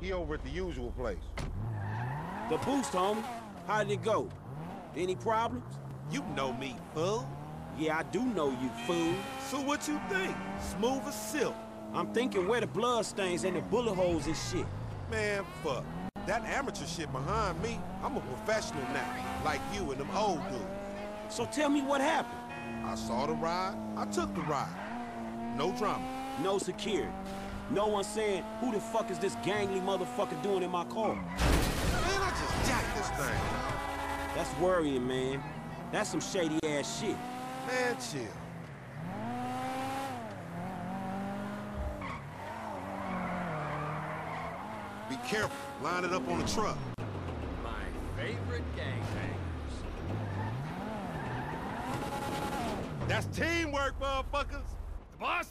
he over at the usual place. The boost, homie. How did it go? Any problems? You know me, fool. Yeah, I do know you, fool. So what you think? Smooth as silk. I'm thinking where the blood stains and the bullet holes and shit. Man, fuck. That amateur shit behind me, I'm a professional now. Like you and them old dudes. So tell me what happened. I saw the ride, I took the ride. No drama. No security. No one saying, who the fuck is this gangly motherfucker doing in my car? Man, I just jacked this thing. That's worrying, man. That's some shady ass shit. Man, chill. Be careful. Line it up on the truck. My favorite gangbangers. That's teamwork, motherfuckers. The boss